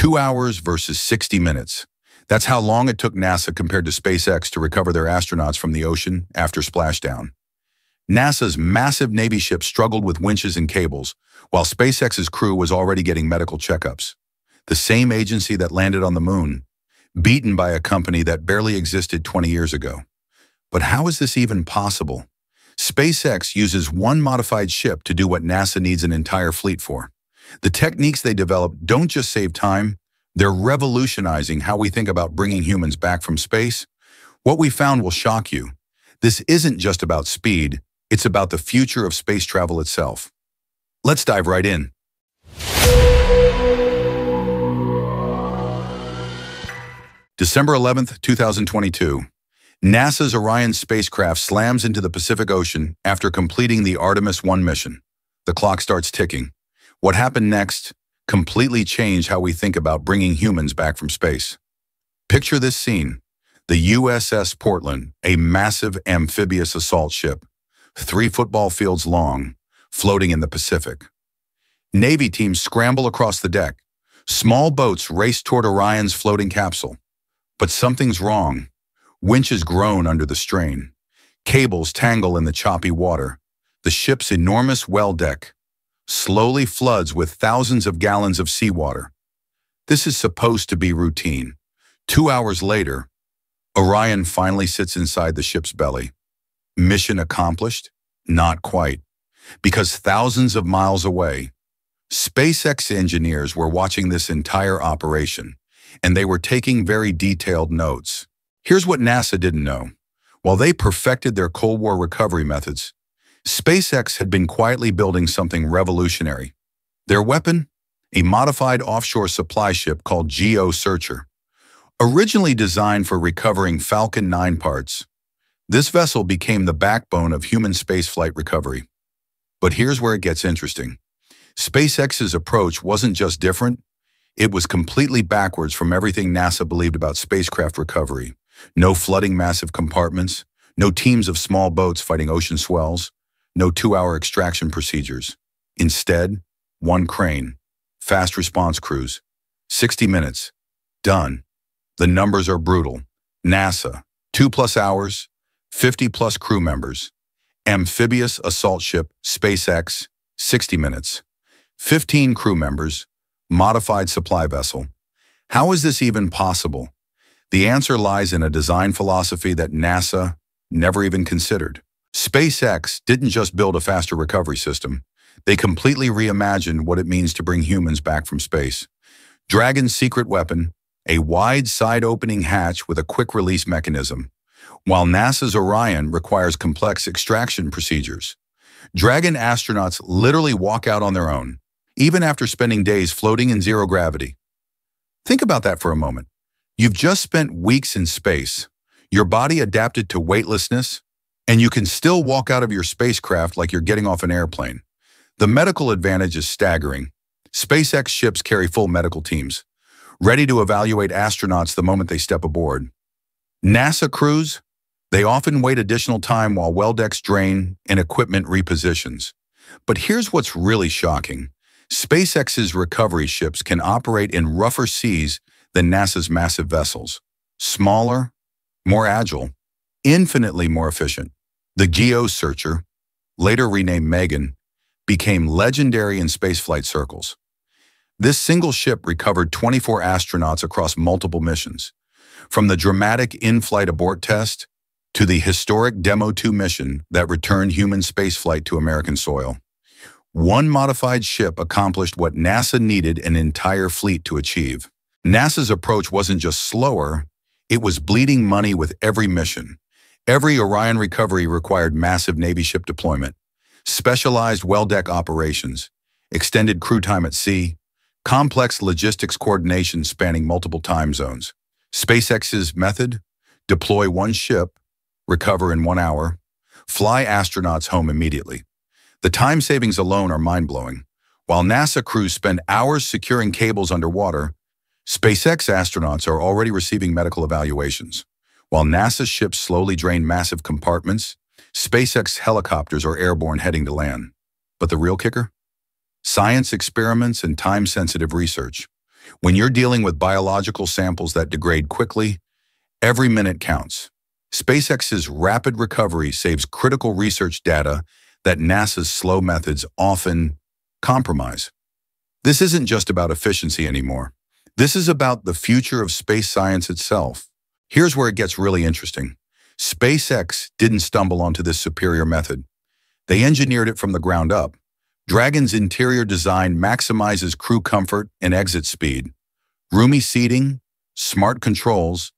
Two hours versus 60 minutes. That's how long it took NASA compared to SpaceX to recover their astronauts from the ocean after splashdown. NASA's massive Navy ship struggled with winches and cables, while SpaceX's crew was already getting medical checkups. The same agency that landed on the moon, beaten by a company that barely existed 20 years ago. But how is this even possible? SpaceX uses one modified ship to do what NASA needs an entire fleet for. The techniques they develop don't just save time, they're revolutionizing how we think about bringing humans back from space. What we found will shock you. This isn't just about speed, it's about the future of space travel itself. Let's dive right in. December 11th, 2022. NASA's Orion spacecraft slams into the Pacific Ocean after completing the Artemis 1 mission. The clock starts ticking. What happened next completely changed how we think about bringing humans back from space. Picture this scene. The USS Portland, a massive amphibious assault ship, three football fields long, floating in the Pacific. Navy teams scramble across the deck. Small boats race toward Orion's floating capsule. But something's wrong. Winches groan under the strain. Cables tangle in the choppy water. The ship's enormous well deck slowly floods with thousands of gallons of seawater. This is supposed to be routine. Two hours later, Orion finally sits inside the ship's belly. Mission accomplished? Not quite. Because thousands of miles away, SpaceX engineers were watching this entire operation, and they were taking very detailed notes. Here's what NASA didn't know. While they perfected their Cold War recovery methods, SpaceX had been quietly building something revolutionary. Their weapon? A modified offshore supply ship called Geo Searcher. Originally designed for recovering Falcon 9 parts, this vessel became the backbone of human spaceflight recovery. But here's where it gets interesting. SpaceX's approach wasn't just different, it was completely backwards from everything NASA believed about spacecraft recovery. No flooding massive compartments, no teams of small boats fighting ocean swells, no two-hour extraction procedures. Instead, one crane, fast response crews, 60 minutes, done. The numbers are brutal. NASA, two plus hours, 50 plus crew members. Amphibious assault ship, SpaceX, 60 minutes. 15 crew members, modified supply vessel. How is this even possible? The answer lies in a design philosophy that NASA never even considered. SpaceX didn't just build a faster recovery system. They completely reimagined what it means to bring humans back from space. Dragon's secret weapon, a wide side-opening hatch with a quick-release mechanism, while NASA's Orion requires complex extraction procedures. Dragon astronauts literally walk out on their own, even after spending days floating in zero gravity. Think about that for a moment. You've just spent weeks in space. Your body adapted to weightlessness, and you can still walk out of your spacecraft like you're getting off an airplane. The medical advantage is staggering. SpaceX ships carry full medical teams, ready to evaluate astronauts the moment they step aboard. NASA crews, they often wait additional time while well decks drain and equipment repositions. But here's what's really shocking. SpaceX's recovery ships can operate in rougher seas than NASA's massive vessels. Smaller, more agile, infinitely more efficient. The Geo Searcher, later renamed Megan, became legendary in spaceflight circles. This single ship recovered 24 astronauts across multiple missions, from the dramatic in-flight abort test to the historic Demo 2 mission that returned human spaceflight to American soil. One modified ship accomplished what NASA needed an entire fleet to achieve. NASA's approach wasn't just slower, it was bleeding money with every mission. Every Orion recovery required massive Navy ship deployment, specialized well deck operations, extended crew time at sea, complex logistics coordination spanning multiple time zones. SpaceX's method? Deploy one ship, recover in one hour, fly astronauts home immediately. The time savings alone are mind-blowing. While NASA crews spend hours securing cables underwater, SpaceX astronauts are already receiving medical evaluations. While NASA ships slowly drain massive compartments, SpaceX helicopters are airborne heading to land. But the real kicker? Science experiments and time-sensitive research. When you're dealing with biological samples that degrade quickly, every minute counts. SpaceX's rapid recovery saves critical research data that NASA's slow methods often compromise. This isn't just about efficiency anymore. This is about the future of space science itself. Here's where it gets really interesting. SpaceX didn't stumble onto this superior method. They engineered it from the ground up. Dragon's interior design maximizes crew comfort and exit speed. Roomy seating, smart controls,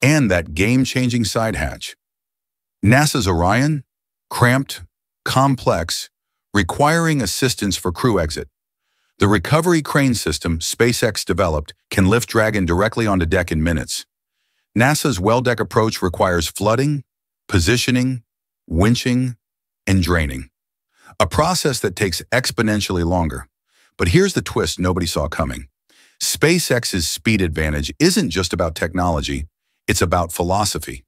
and that game-changing side hatch. NASA's Orion? Cramped, complex, requiring assistance for crew exit. The recovery crane system SpaceX developed can lift Dragon directly onto deck in minutes. NASA's well-deck approach requires flooding, positioning, winching, and draining. A process that takes exponentially longer. But here's the twist nobody saw coming. SpaceX's speed advantage isn't just about technology, it's about philosophy.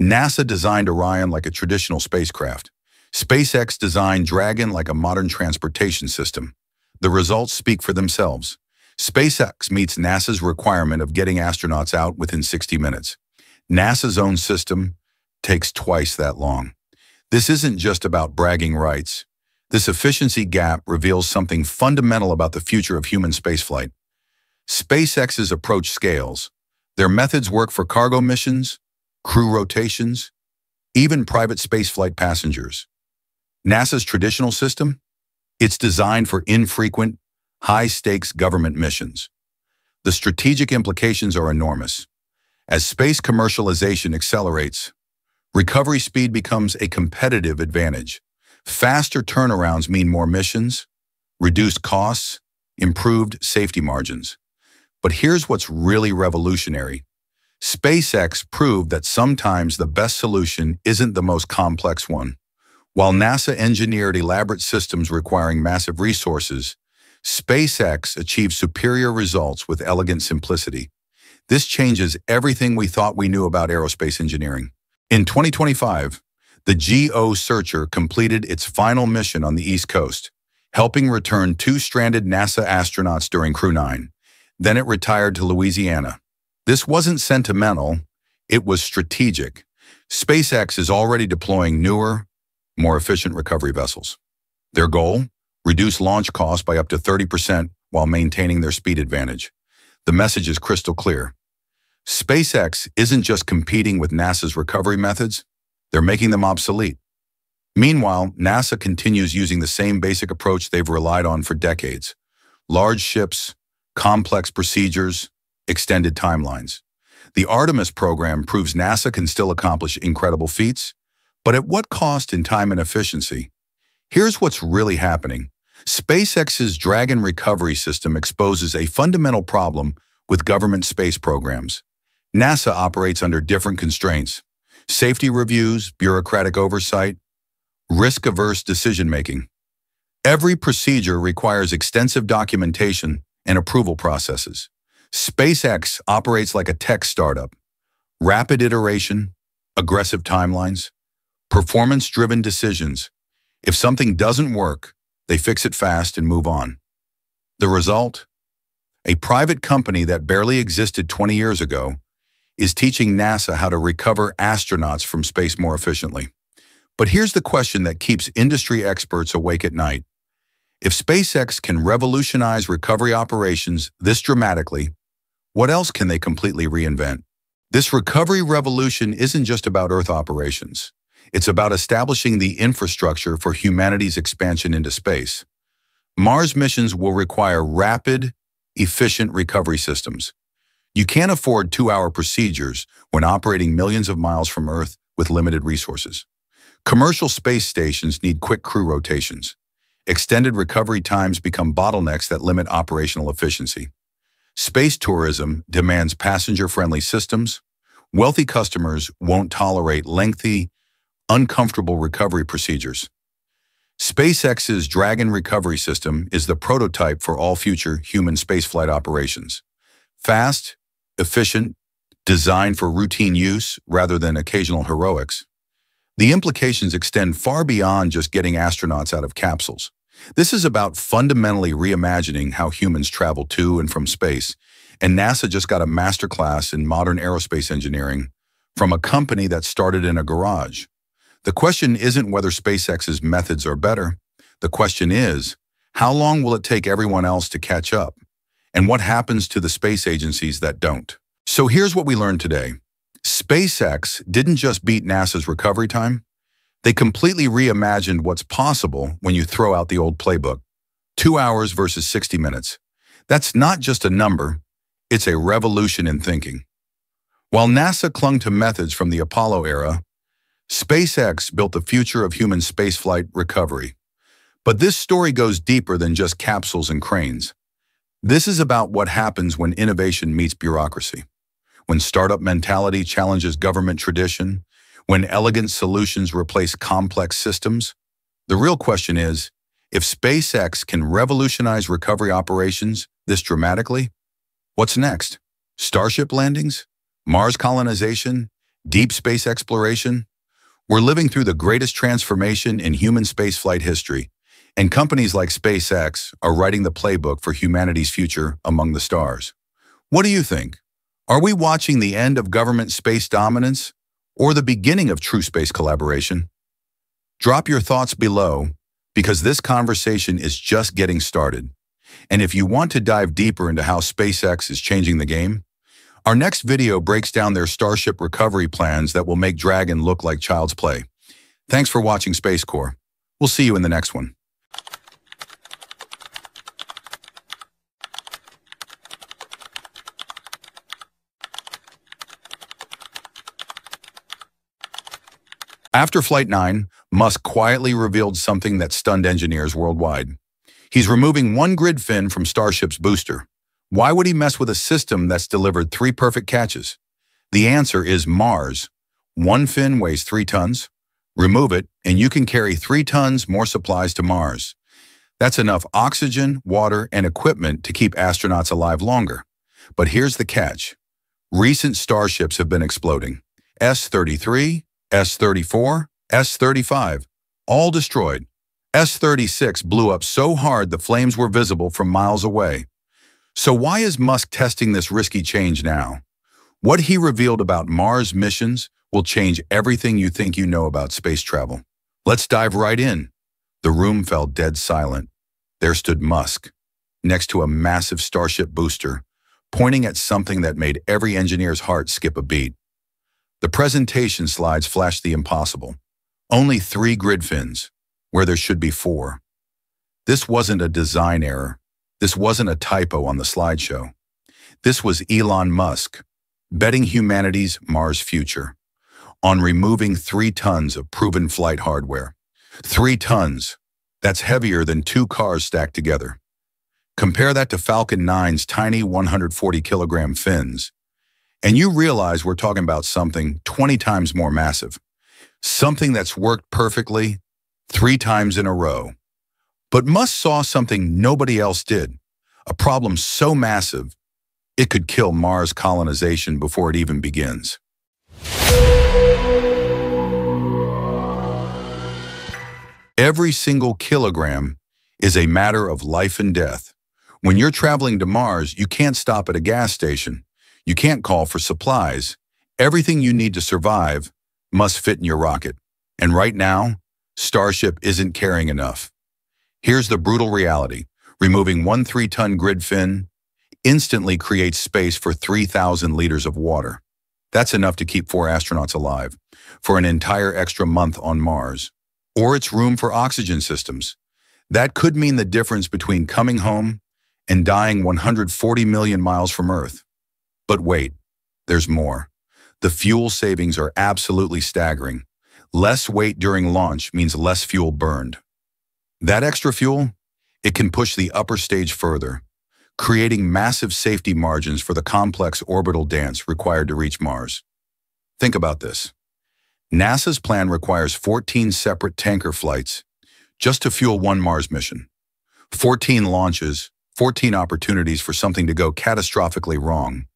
NASA designed Orion like a traditional spacecraft. SpaceX designed Dragon like a modern transportation system. The results speak for themselves. SpaceX meets NASA's requirement of getting astronauts out within 60 minutes. NASA's own system takes twice that long. This isn't just about bragging rights. This efficiency gap reveals something fundamental about the future of human spaceflight. SpaceX's approach scales. Their methods work for cargo missions, crew rotations, even private spaceflight passengers. NASA's traditional system? It's designed for infrequent, high-stakes government missions. The strategic implications are enormous. As space commercialization accelerates, recovery speed becomes a competitive advantage. Faster turnarounds mean more missions, reduced costs, improved safety margins. But here's what's really revolutionary. SpaceX proved that sometimes the best solution isn't the most complex one. While NASA engineered elaborate systems requiring massive resources, SpaceX achieved superior results with elegant simplicity. This changes everything we thought we knew about aerospace engineering. In 2025, the GEO Searcher completed its final mission on the East Coast, helping return two stranded NASA astronauts during Crew 9. Then it retired to Louisiana. This wasn't sentimental, it was strategic. SpaceX is already deploying newer, more efficient recovery vessels. Their goal? Reduce launch costs by up to 30% while maintaining their speed advantage. The message is crystal clear. SpaceX isn't just competing with NASA's recovery methods, they're making them obsolete. Meanwhile, NASA continues using the same basic approach they've relied on for decades. Large ships, complex procedures, extended timelines. The Artemis program proves NASA can still accomplish incredible feats, but at what cost in time and efficiency? Here's what's really happening. SpaceX's Dragon recovery system exposes a fundamental problem with government space programs. NASA operates under different constraints, safety reviews, bureaucratic oversight, risk-averse decision-making. Every procedure requires extensive documentation and approval processes. SpaceX operates like a tech startup. Rapid iteration, aggressive timelines, performance-driven decisions. If something doesn't work, they fix it fast and move on. The result? A private company that barely existed 20 years ago is teaching NASA how to recover astronauts from space more efficiently. But here's the question that keeps industry experts awake at night. If SpaceX can revolutionize recovery operations this dramatically, what else can they completely reinvent? This recovery revolution isn't just about Earth operations. It's about establishing the infrastructure for humanity's expansion into space. Mars missions will require rapid, efficient recovery systems. You can't afford two-hour procedures when operating millions of miles from Earth with limited resources. Commercial space stations need quick crew rotations. Extended recovery times become bottlenecks that limit operational efficiency. Space tourism demands passenger-friendly systems. Wealthy customers won't tolerate lengthy, uncomfortable recovery procedures. SpaceX's Dragon recovery system is the prototype for all future human spaceflight operations. Fast, efficient, designed for routine use rather than occasional heroics. The implications extend far beyond just getting astronauts out of capsules. This is about fundamentally reimagining how humans travel to and from space, And NASA just got a masterclass in modern aerospace engineering from a company that started in a garage. The question isn't whether SpaceX's methods are better. The question is, how long will it take everyone else to catch up? And what happens to the space agencies that don't? So here's what we learned today. SpaceX didn't just beat NASA's recovery time, they completely reimagined what's possible when you throw out the old playbook. Two hours versus 60 minutes. That's not just a number, it's a revolution in thinking. While NASA clung to methods from the Apollo era, SpaceX built the future of human spaceflight recovery. But this story goes deeper than just capsules and cranes. This is about what happens when innovation meets bureaucracy, when startup mentality challenges government tradition, when elegant solutions replace complex systems. The real question is, if SpaceX can revolutionize recovery operations this dramatically, what's next? Starship landings? Mars colonization? Deep space exploration? We're living through the greatest transformation in human spaceflight history, and companies like SpaceX are writing the playbook for humanity's future among the stars. What do you think? Are we watching the end of government space dominance or the beginning of true space collaboration? Drop your thoughts below because this conversation is just getting started. And if you want to dive deeper into how SpaceX is changing the game, our next video breaks down their Starship recovery plans that will make Dragon look like child's play. Thanks for watching Space Core. We'll see you in the next one. After Flight 9, Musk quietly revealed something that stunned engineers worldwide. He's removing one grid fin from Starship's booster. Why would he mess with a system that's delivered three perfect catches? The answer is Mars. One fin weighs three tons. Remove it, and you can carry three tons more supplies to Mars. That's enough oxygen, water, and equipment to keep astronauts alive longer. But here's the catch. Recent starships have been exploding. S-33, S-34, S-35, all destroyed. S-36 blew up so hard the flames were visible from miles away. So why is Musk testing this risky change now? What he revealed about Mars missions will change everything you think you know about space travel. Let's dive right in. The room fell dead silent. There stood Musk, next to a massive Starship booster, pointing at something that made every engineer's heart skip a beat. The presentation slides flashed the impossible. Only three grid fins, where there should be four. This wasn't a design error. This wasn't a typo on the slideshow. This was Elon Musk, betting humanity's Mars future on removing three tons of proven flight hardware. Three tons. That's heavier than two cars stacked together. Compare that to Falcon 9's tiny 140 kilogram fins and you realize we're talking about something 20 times more massive, something that's worked perfectly three times in a row. But Musk saw something nobody else did, a problem so massive, it could kill Mars colonization before it even begins. Every single kilogram is a matter of life and death. When you're traveling to Mars, you can't stop at a gas station. You can't call for supplies. Everything you need to survive must fit in your rocket. And right now, Starship isn't carrying enough. Here's the brutal reality. Removing one three-ton grid fin instantly creates space for 3,000 liters of water. That's enough to keep four astronauts alive for an entire extra month on Mars. Or it's room for oxygen systems. That could mean the difference between coming home and dying 140 million miles from Earth. But wait, there's more. The fuel savings are absolutely staggering. Less weight during launch means less fuel burned. That extra fuel, it can push the upper stage further, creating massive safety margins for the complex orbital dance required to reach Mars. Think about this. NASA's plan requires 14 separate tanker flights just to fuel one Mars mission. 14 launches, 14 opportunities for something to go catastrophically wrong.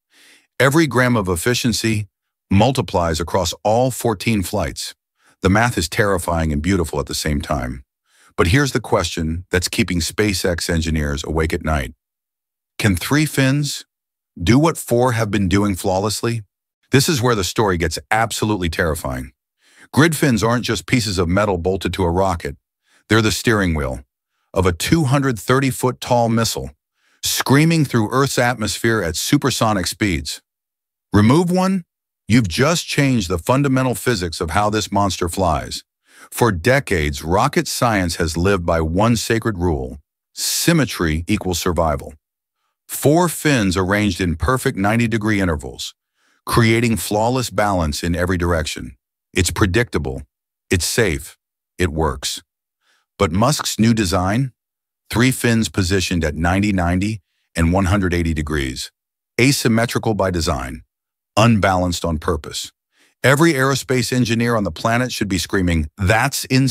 Every gram of efficiency multiplies across all 14 flights. The math is terrifying and beautiful at the same time. But here's the question that's keeping SpaceX engineers awake at night. Can three fins do what four have been doing flawlessly? This is where the story gets absolutely terrifying. Grid fins aren't just pieces of metal bolted to a rocket. They're the steering wheel of a 230-foot tall missile screaming through Earth's atmosphere at supersonic speeds. Remove one, you've just changed the fundamental physics of how this monster flies. For decades, rocket science has lived by one sacred rule, symmetry equals survival. Four fins arranged in perfect 90-degree intervals, creating flawless balance in every direction. It's predictable, it's safe, it works. But Musk's new design? Three fins positioned at 90-90 and 180 degrees. Asymmetrical by design, unbalanced on purpose. Every aerospace engineer on the planet should be screaming, that's insane.